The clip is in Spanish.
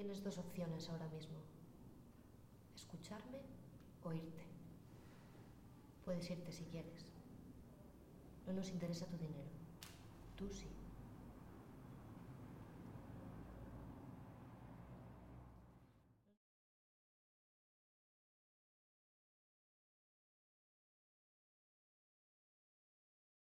Tienes dos opciones ahora mismo. Escucharme o irte. Puedes irte si quieres. No nos interesa tu dinero. Tú sí.